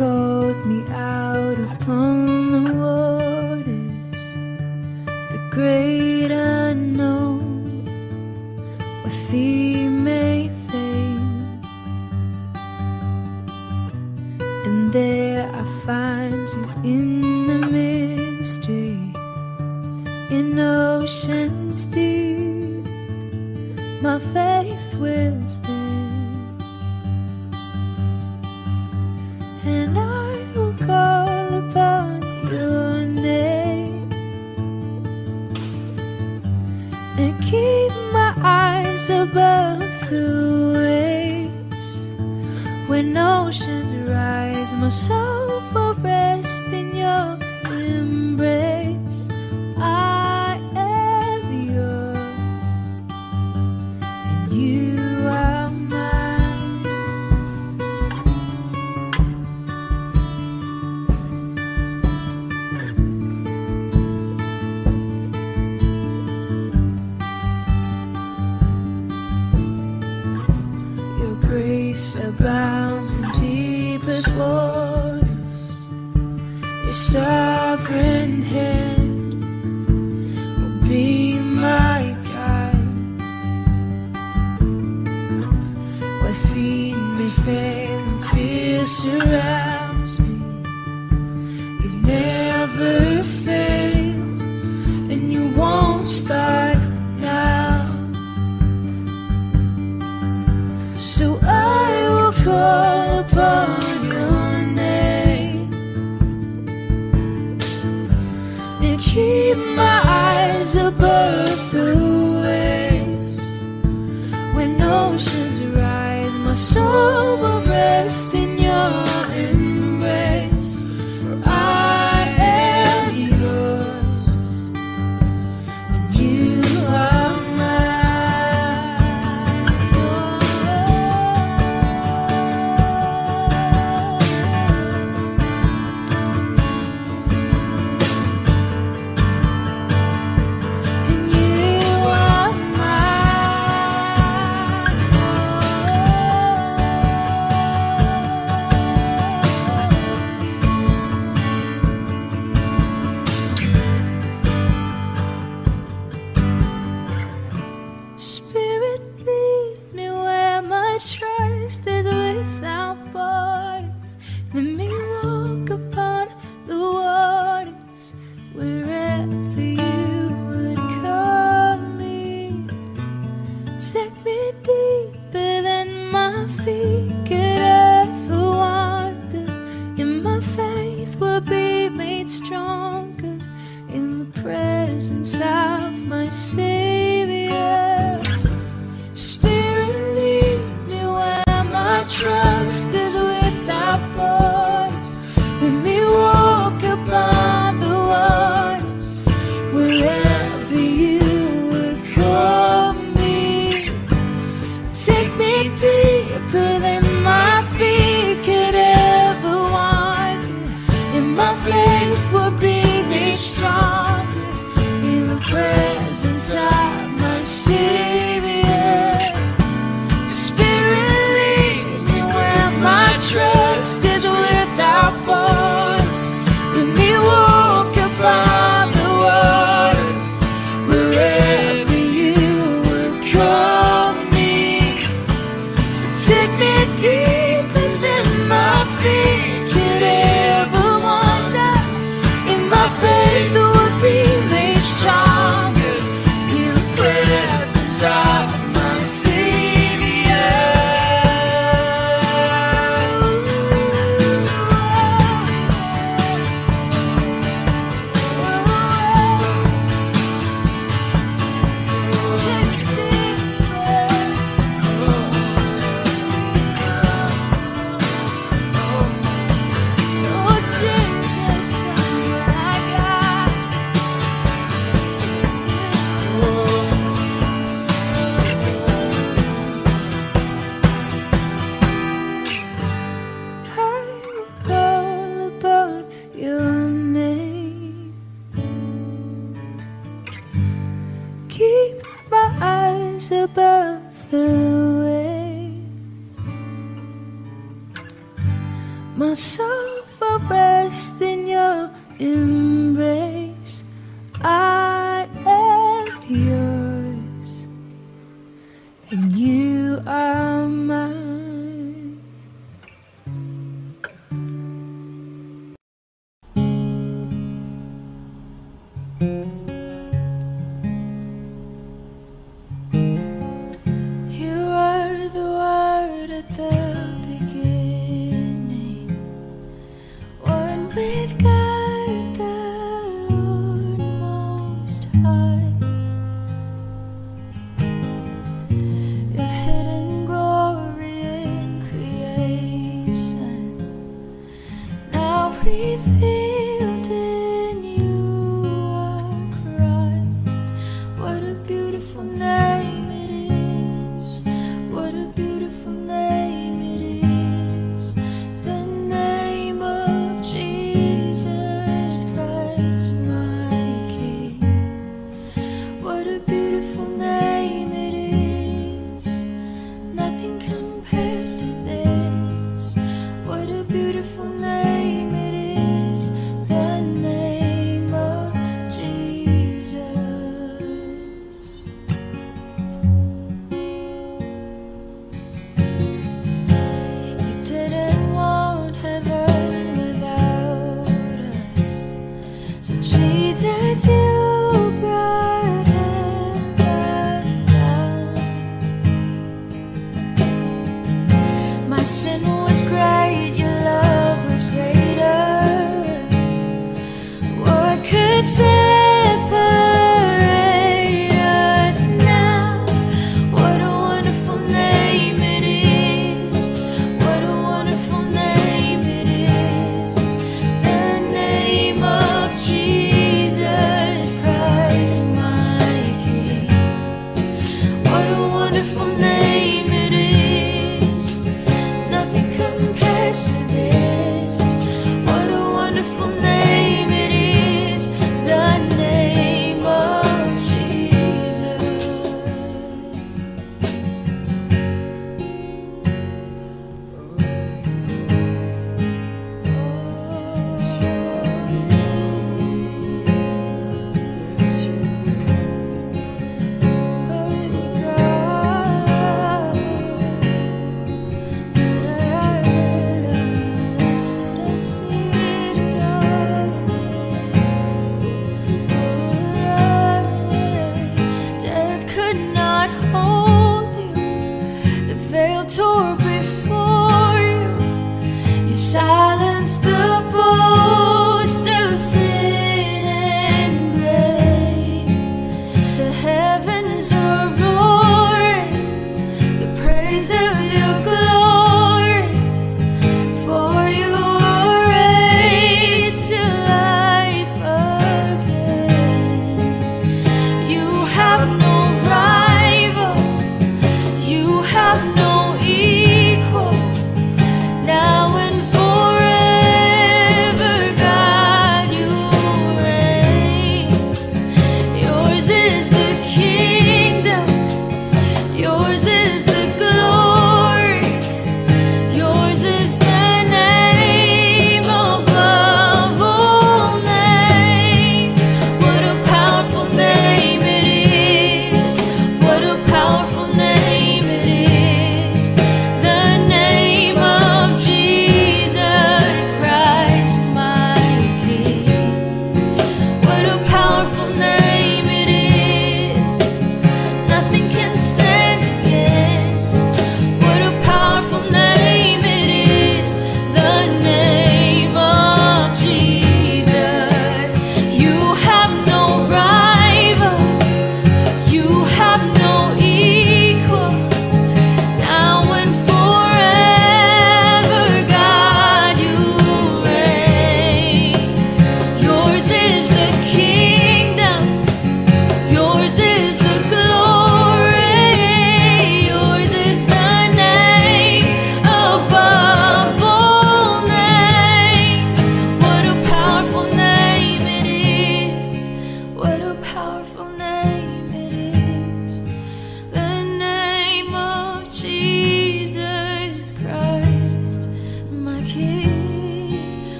called me out upon the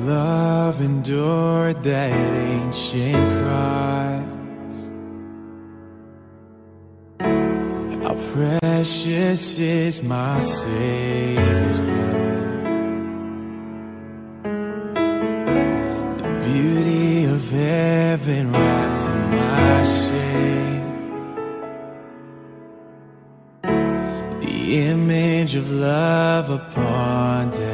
love endured that ancient cross. How precious is my Savior's blood. The beauty of heaven wrapped in my shame. The image of love upon death's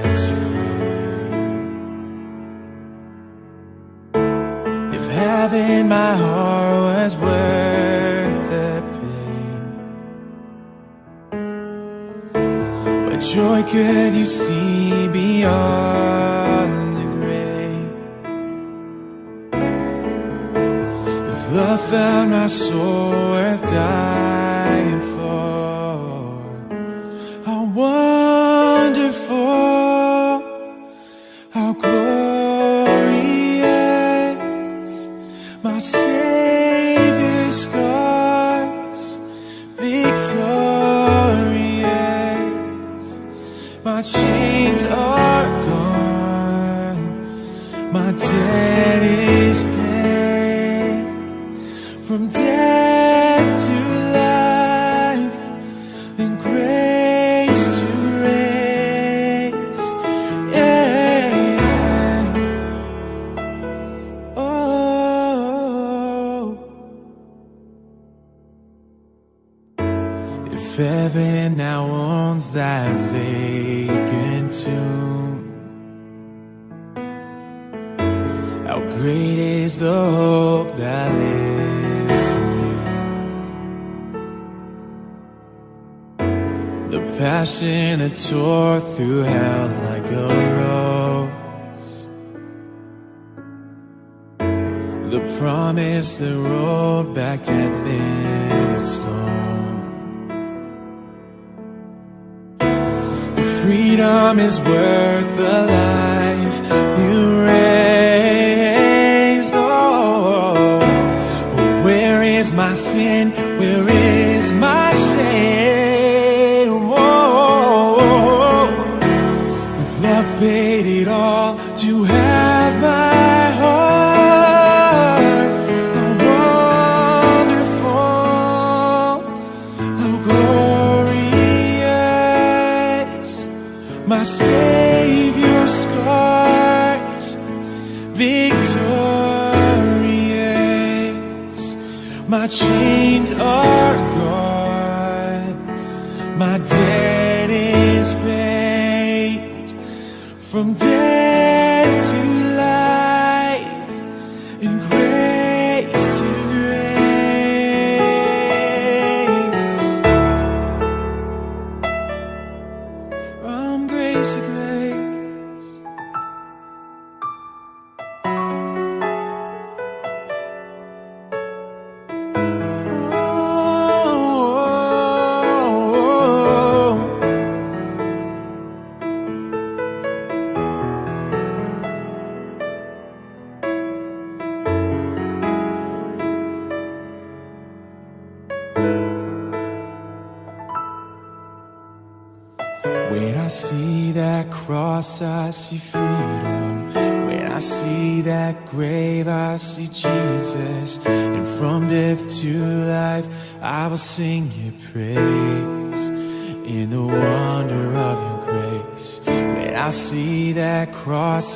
you see beyond the grave? If love found my soul it all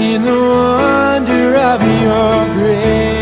in the wonder of your grace.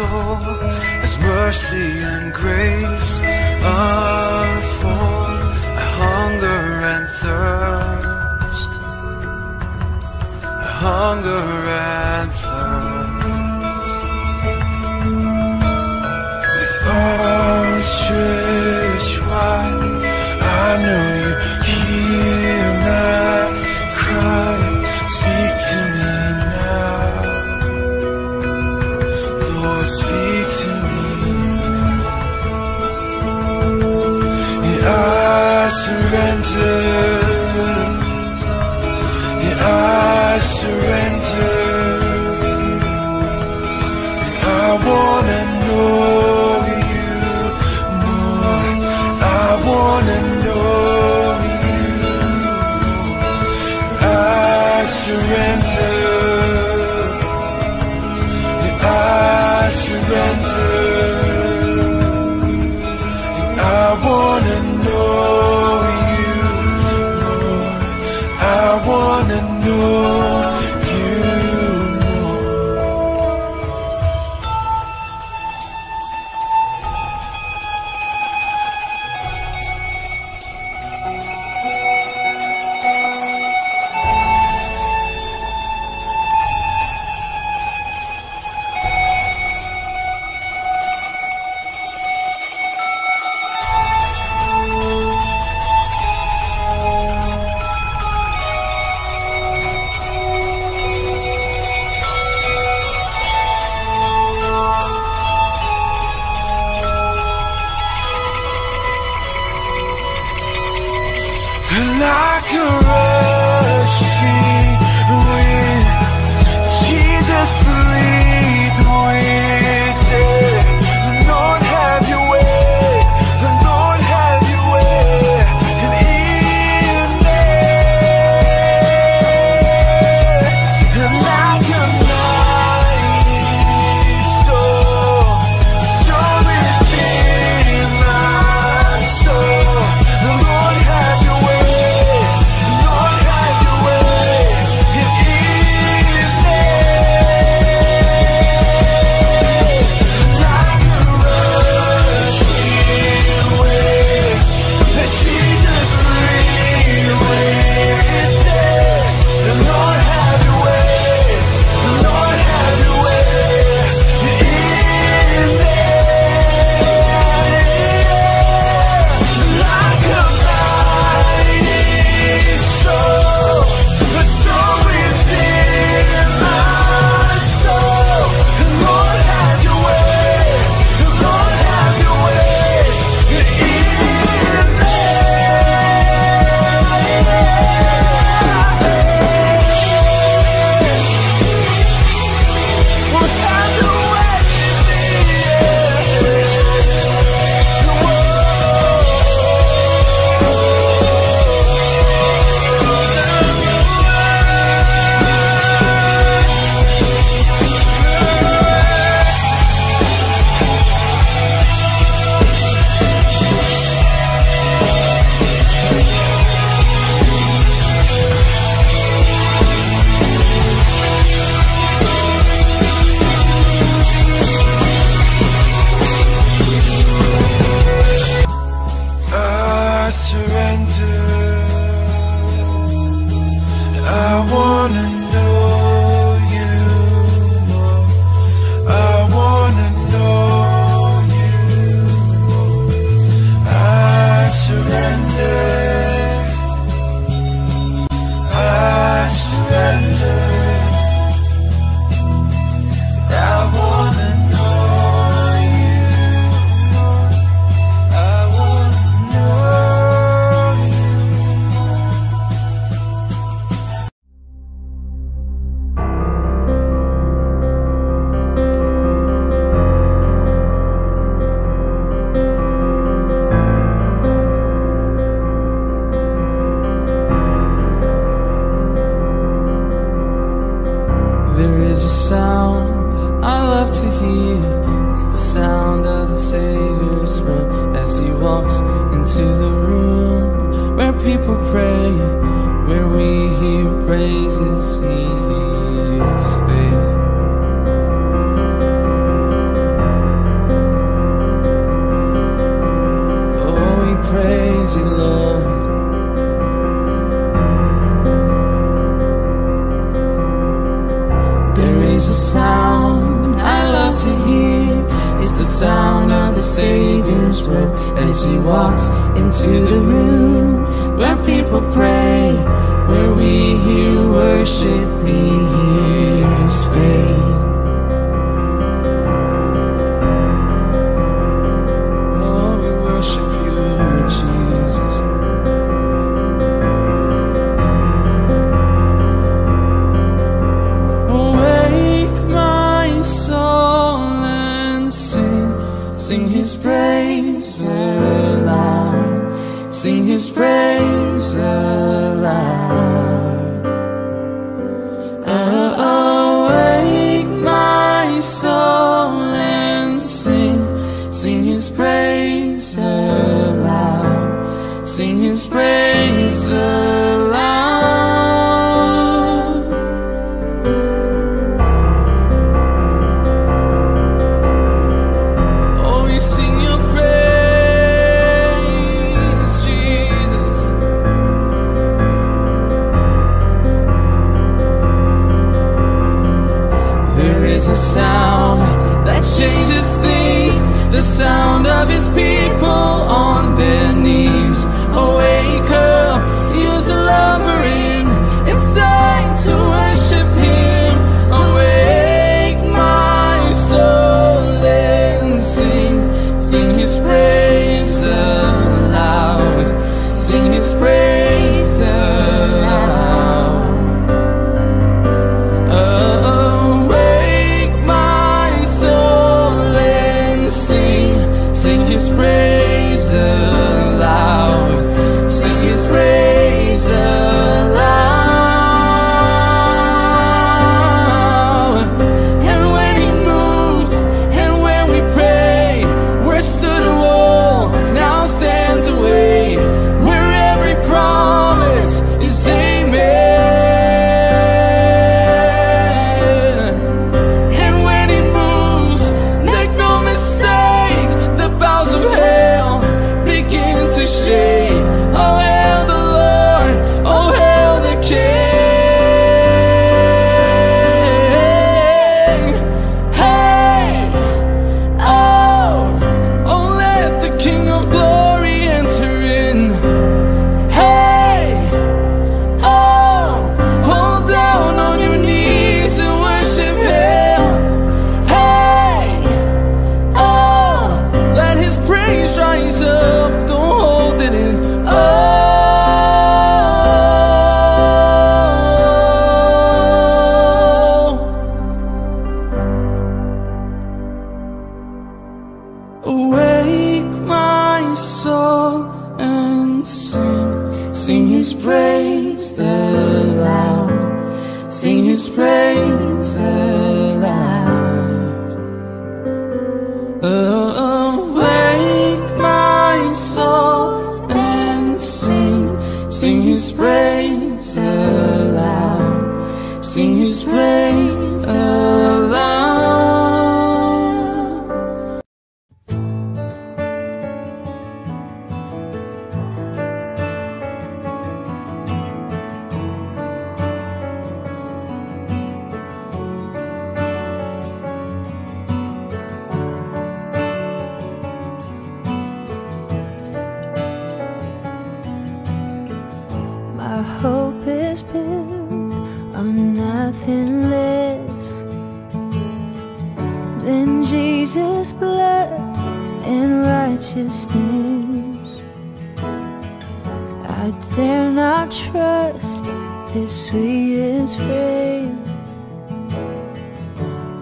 soul as mercy and grace unfold. I hunger and thirst. I hunger and thirst.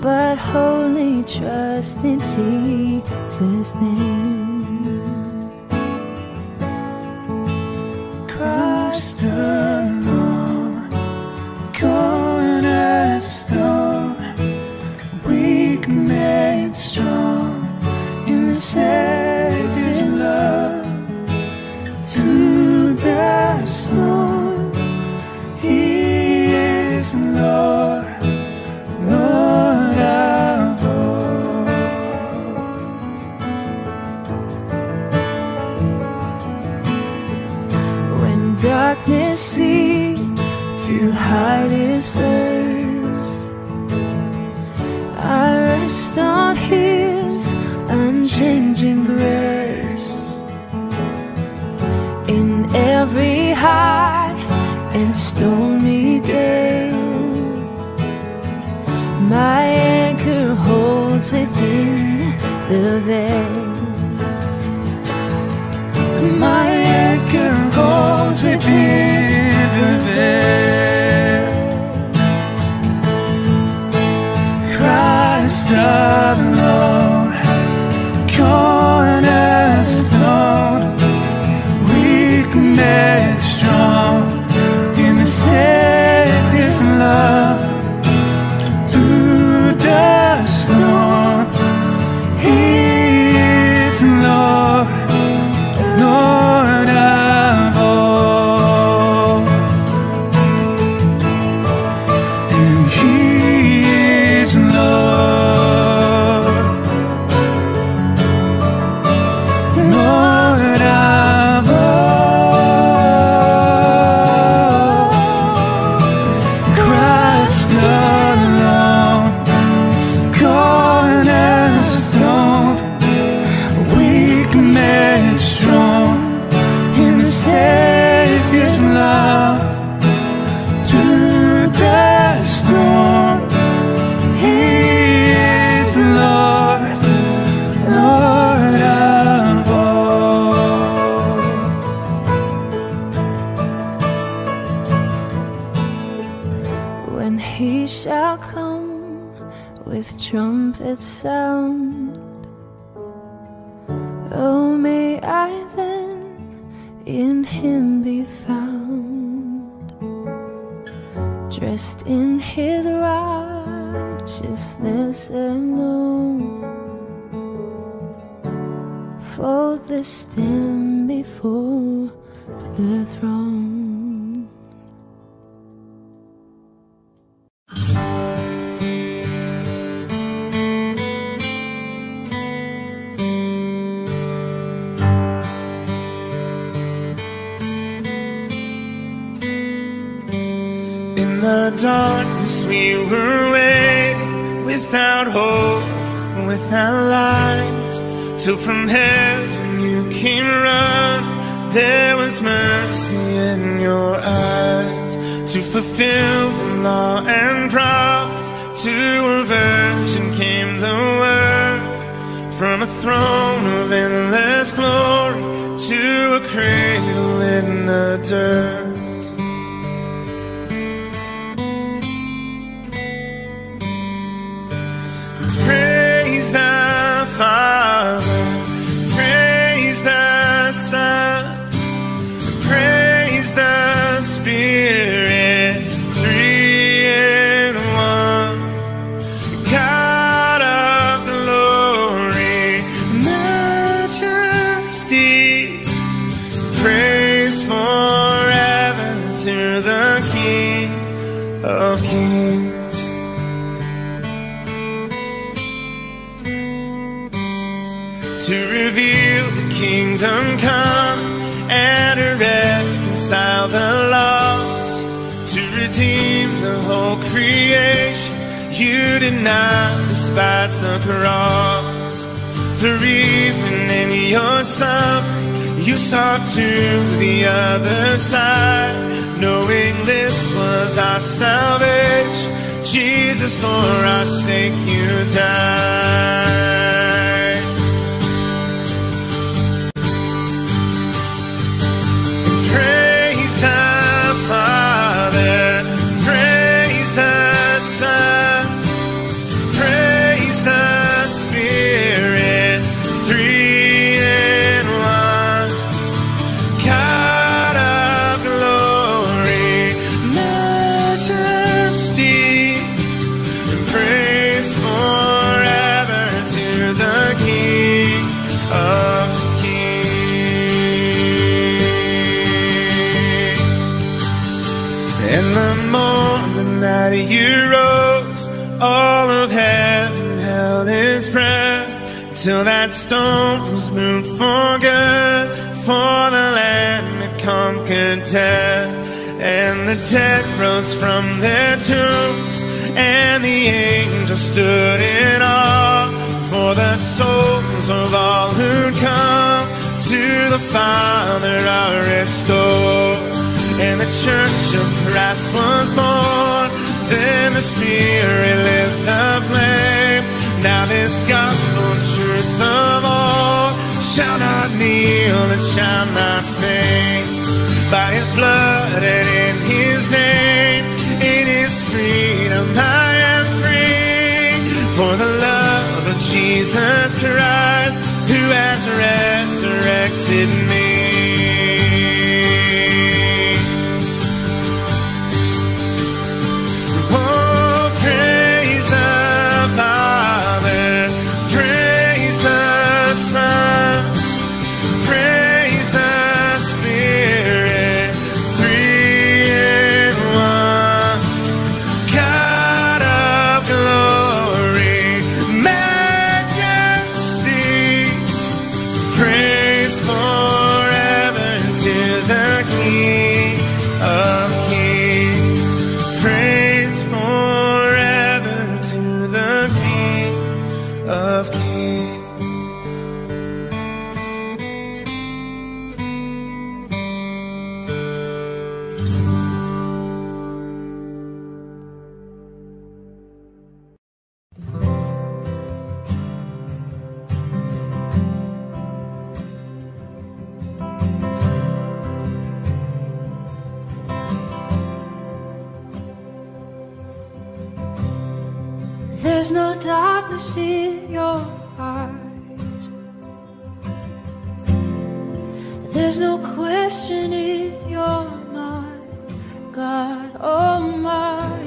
But wholly trust in Jesus' name. he shall come with trumpet sound. Oh, may I then in him be found, dressed in his righteousness alone. For the stand. So from heaven that storm's for good for the land that conquered death. And the dead rose from their tombs, and the angels stood in awe for the souls of all who'd come to the Father are restored. And the church of Christ was born. Then the Spirit lit the flame. Now this shall not kneel and shall not faint. By his blood and in his name, in his freedom I am free. For the love of Jesus Christ, who has resurrected me. In your heart. There's no question in your mind, God Almighty.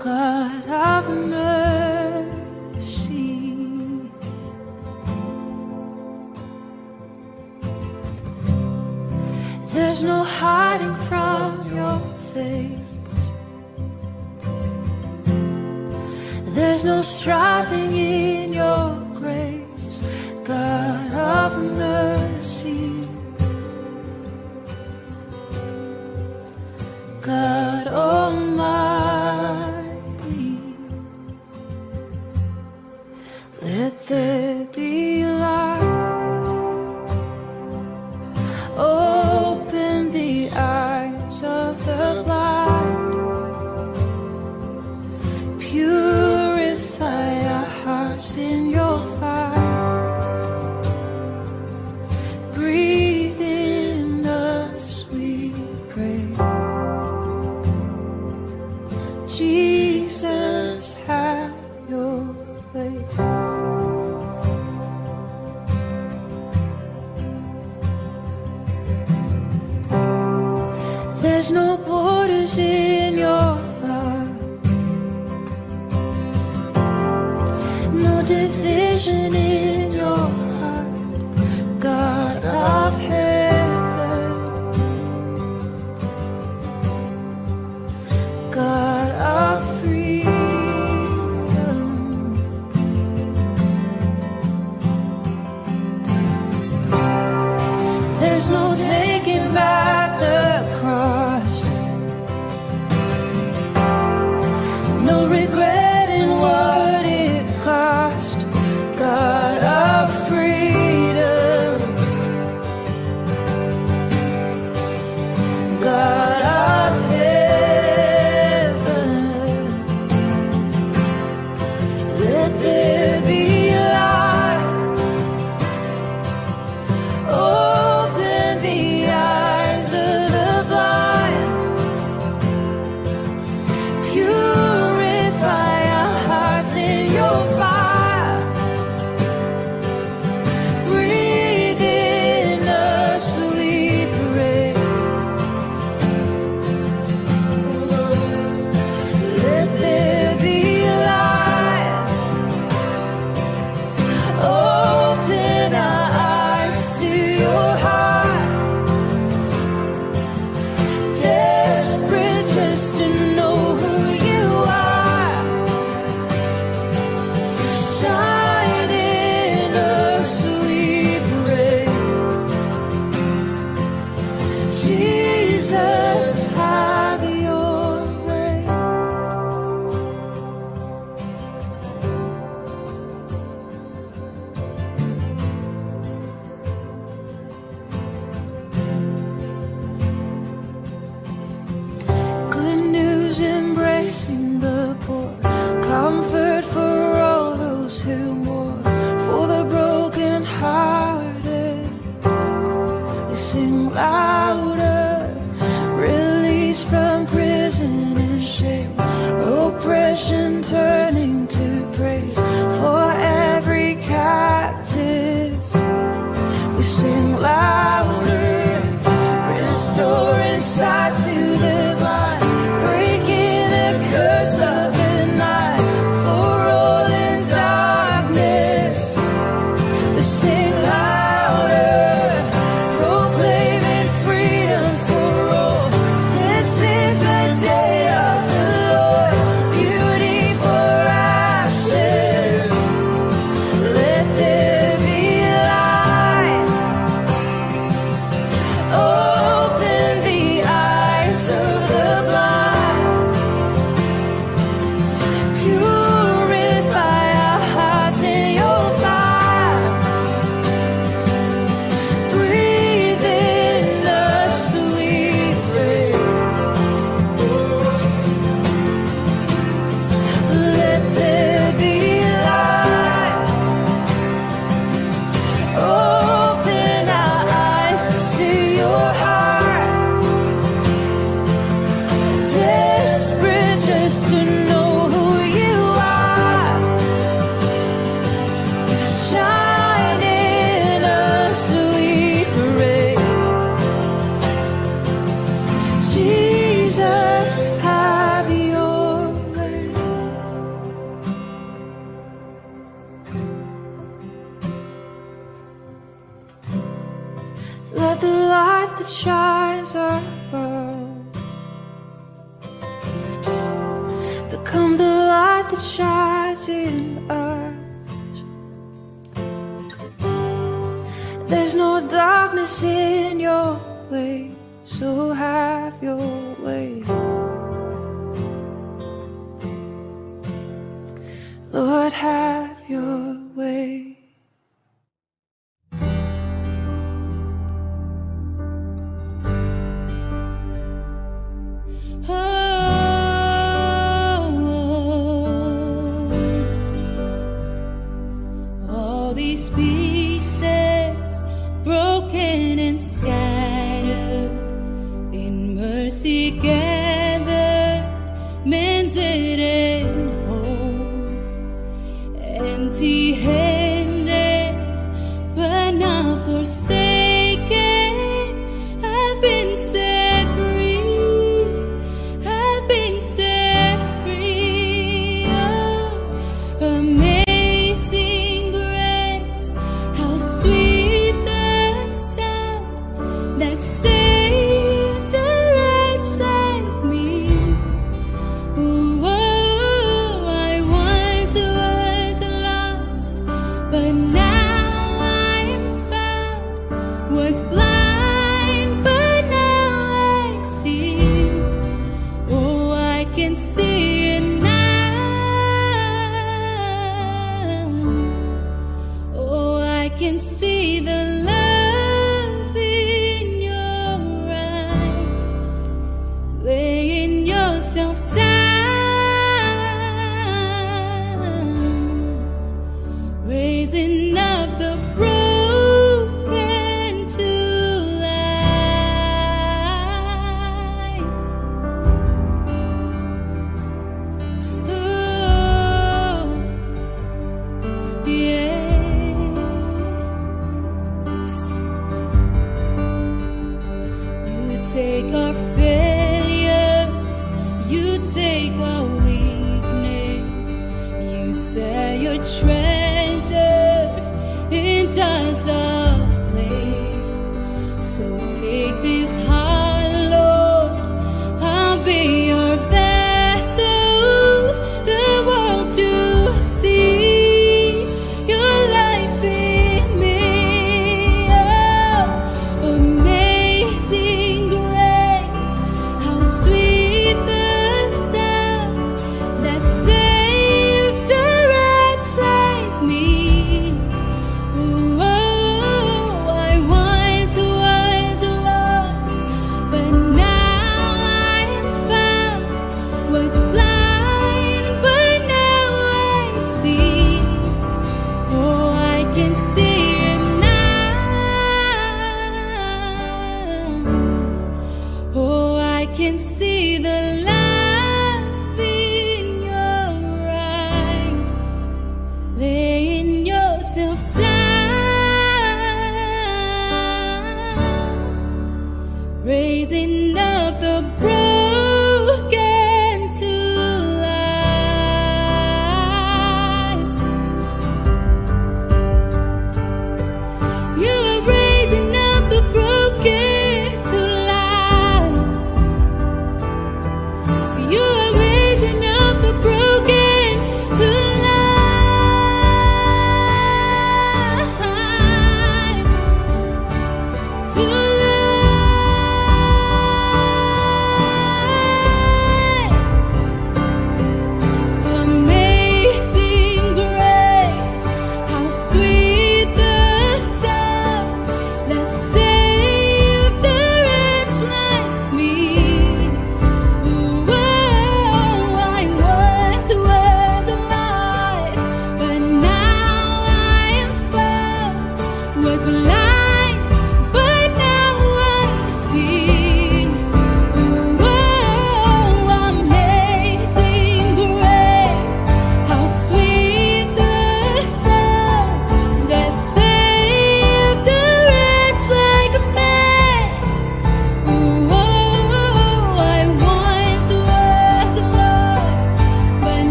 God of mercy. There's no hiding from your face. No striving in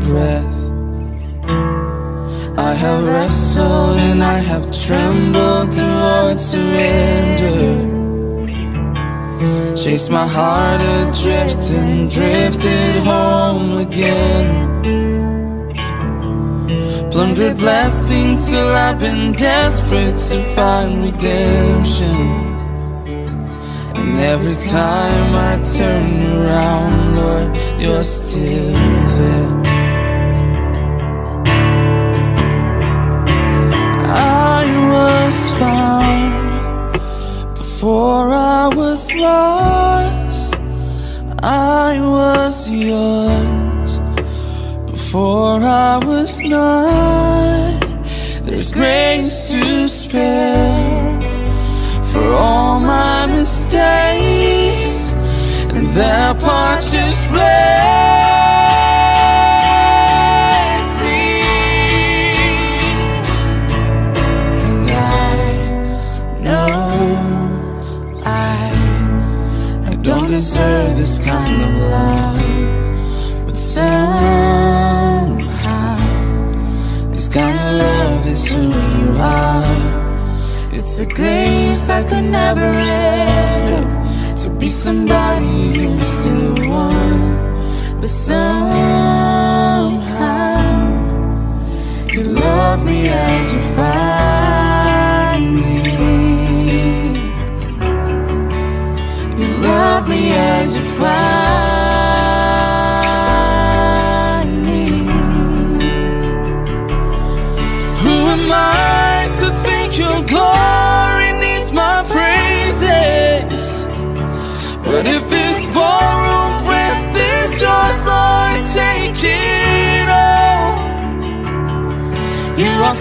breath. I have wrestled and I have trembled towards surrender. Chased my heart adrift and drifted home again. Plundered blessing till I've been desperate to find redemption. And every time I turn around, Lord, you're still there. I was found before I was lost. I was yours before I was not. There's grace to spare for all my mistakes and their punches breaks me. And I know I I don't deserve this kind of love, but somehow this kind of love is who you are. It's a grace that could never end. To be somebody you still want. But somehow You love me as you find me. You love me as you find me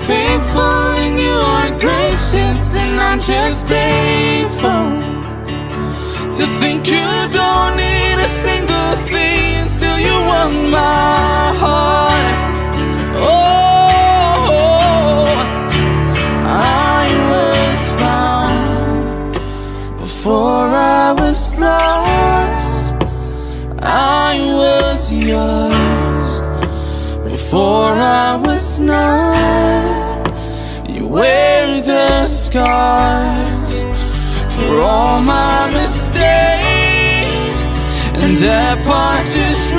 faithful and you are gracious and I'm just grateful to think you don't need a single thing and still you want my heart. Oh I was found before I was lost. I was yours before I was not scars for all my mistakes, and that part just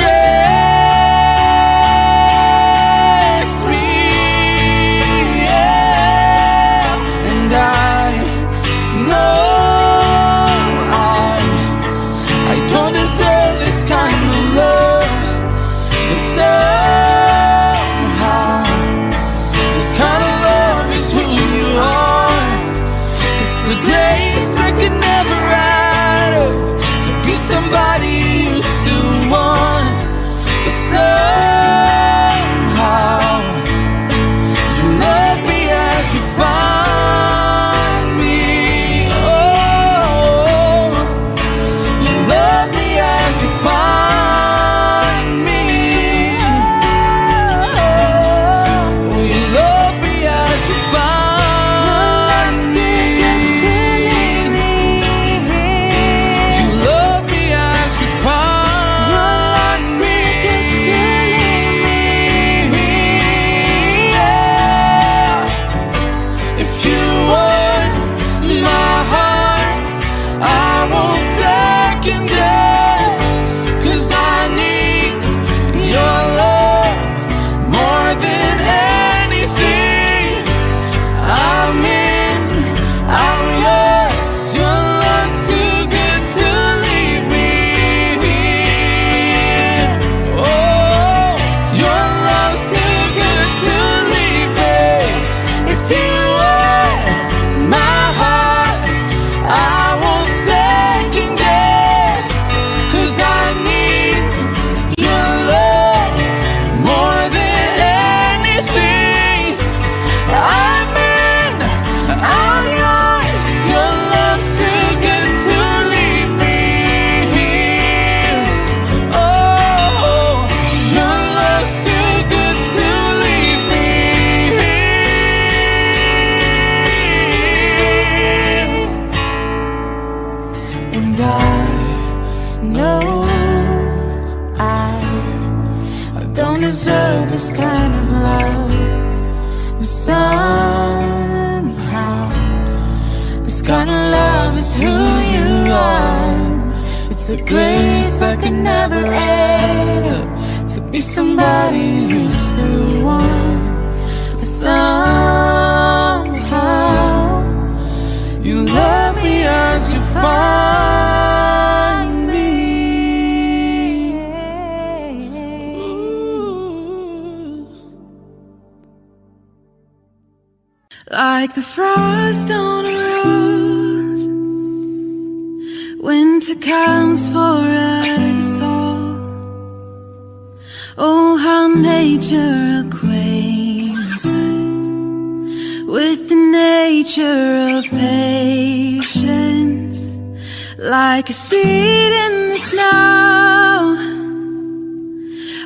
like a seed in the snow.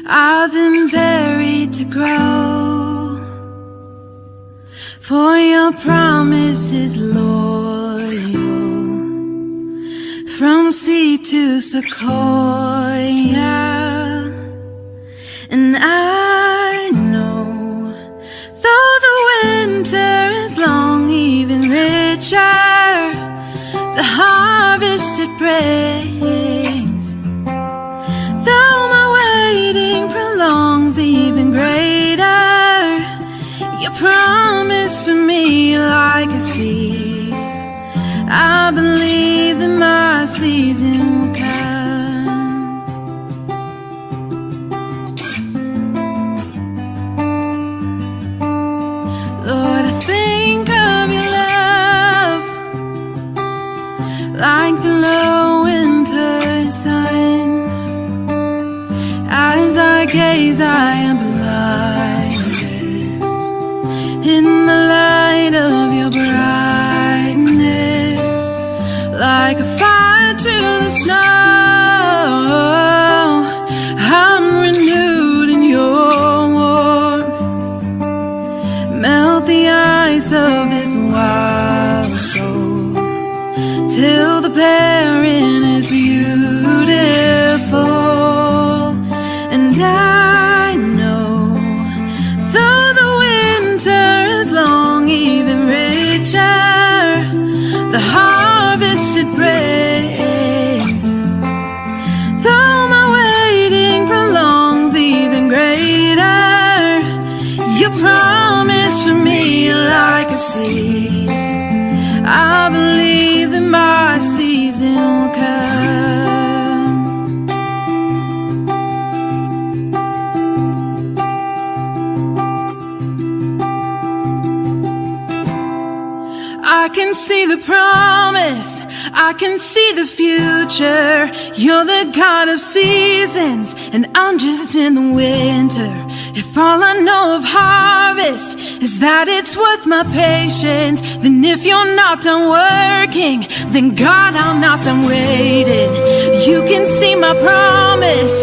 I've been buried to grow. For your promise is loyal. From sea to sequoia. is for me like a seed. I believe. the eyes of this wild soul till the parent is viewed. promise. I can see the future. You're the God of seasons, and I'm just in the winter. If all I know of harvest is that it's worth my patience, then if you're not done working, then God, I'm not done waiting. You can see my promise,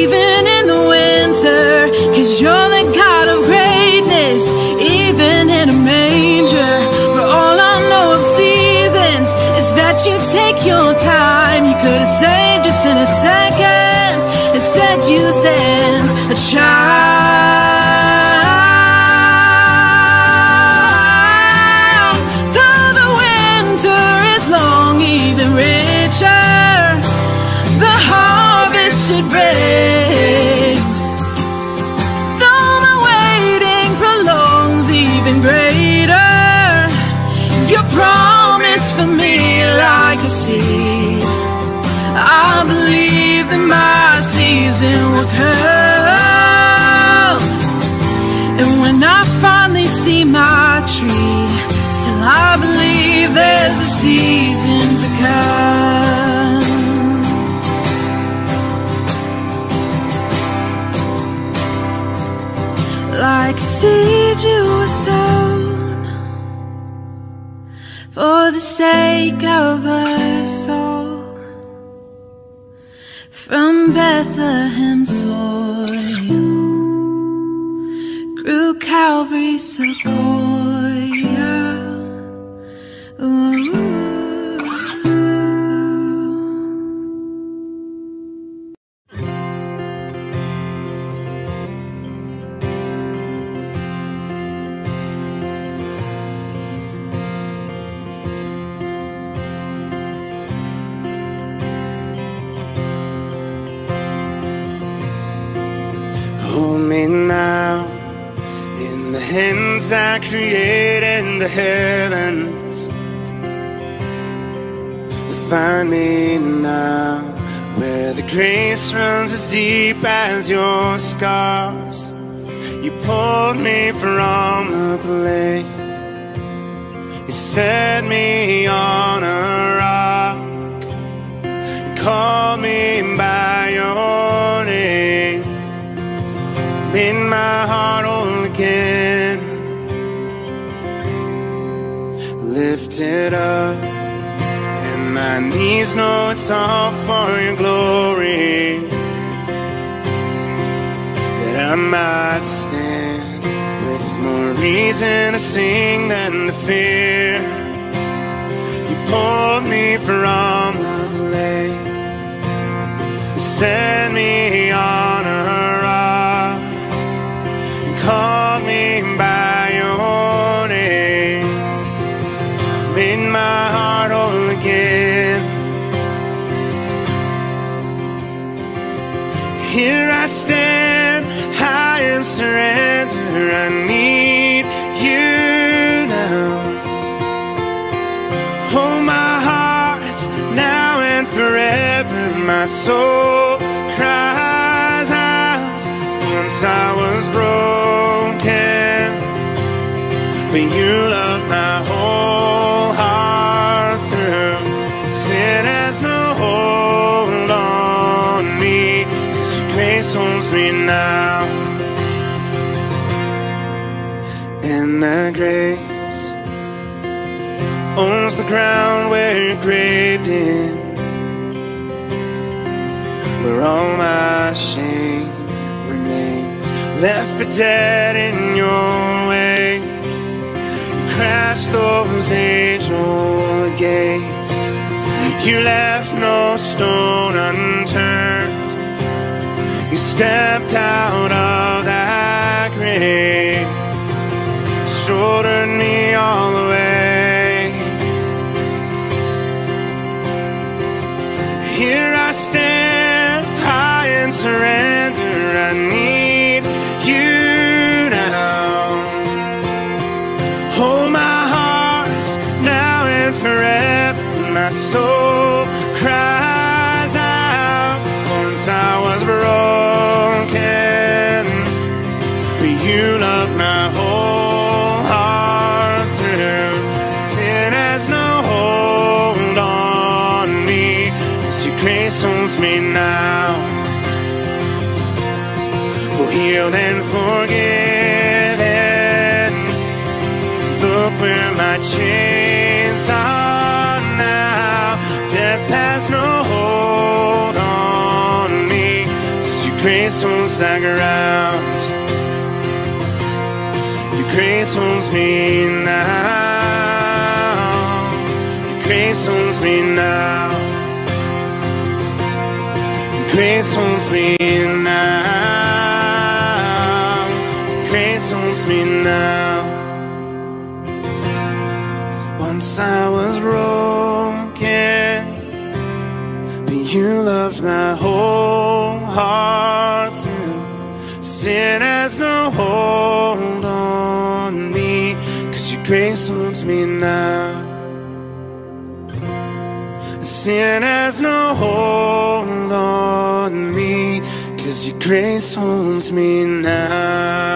even in the winter, cause you're the God of greatness, even in a manger. you take your time. You could have saved us in a second. Instead, you sent a child. sake of us all. From Bethlehem soil grew Calvary's so my shame remains, left for dead in your wake. Crash those age-old gates. You left no stone unturned. You stepped out of that grave, shouldered me all the way. Here I stand, surrender. I need you now. Hold my heart now and forever. My soul chains are now. Death has no hold on me. 'cause your grace owns the ground. Your grace owns me now. Your grace owns me now. Your grace owns me now. I was broken, but you loved my whole heart through. Sin has no hold on me, cause your grace holds me now. Sin has no hold on me, cause your grace holds me now.